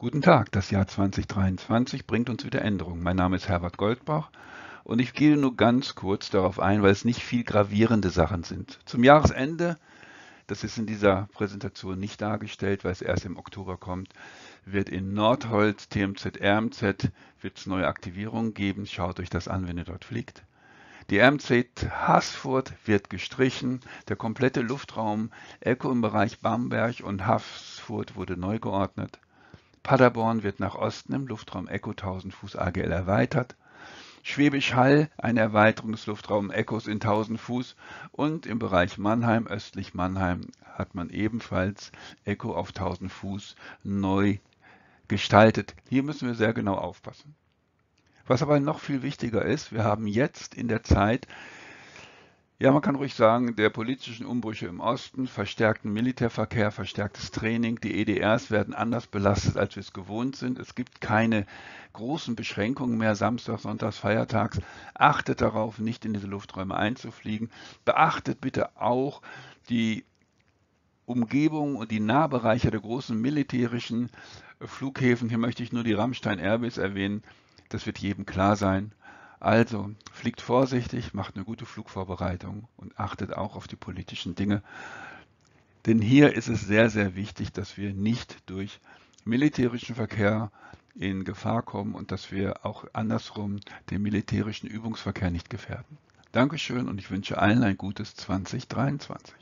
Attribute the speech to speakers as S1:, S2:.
S1: Guten Tag, das Jahr 2023 bringt uns wieder Änderungen. Mein Name ist Herbert Goldbach und ich gehe nur ganz kurz darauf ein, weil es nicht viel gravierende Sachen sind. Zum Jahresende, das ist in dieser Präsentation nicht dargestellt, weil es erst im Oktober kommt, wird in Nordholz, TMZ, RMZ, wird es neue Aktivierungen geben. Schaut euch das an, wenn ihr dort fliegt. Die RMZ Haßfurt wird gestrichen. Der komplette Luftraum Echo im Bereich Bamberg und Haßfurt wurde neu geordnet. Paderborn wird nach Osten im Luftraum Echo 1000 Fuß AGL erweitert. Schwäbisch Hall eine Erweiterung des Luftraums Echos in 1000 Fuß und im Bereich Mannheim, östlich Mannheim, hat man ebenfalls Echo auf 1000 Fuß neu gestaltet. Hier müssen wir sehr genau aufpassen. Was aber noch viel wichtiger ist, wir haben jetzt in der Zeit ja, man kann ruhig sagen, der politischen Umbrüche im Osten, verstärkten Militärverkehr, verstärktes Training, die EDRs werden anders belastet, als wir es gewohnt sind. Es gibt keine großen Beschränkungen mehr, Samstag, Sonntags, Feiertags. Achtet darauf, nicht in diese Lufträume einzufliegen. Beachtet bitte auch die Umgebung und die Nahbereiche der großen militärischen Flughäfen. Hier möchte ich nur die Rammstein Airbus erwähnen. Das wird jedem klar sein. Also fliegt vorsichtig, macht eine gute Flugvorbereitung und achtet auch auf die politischen Dinge. Denn hier ist es sehr, sehr wichtig, dass wir nicht durch militärischen Verkehr in Gefahr kommen und dass wir auch andersrum den militärischen Übungsverkehr nicht gefährden. Dankeschön und ich wünsche allen ein gutes 2023.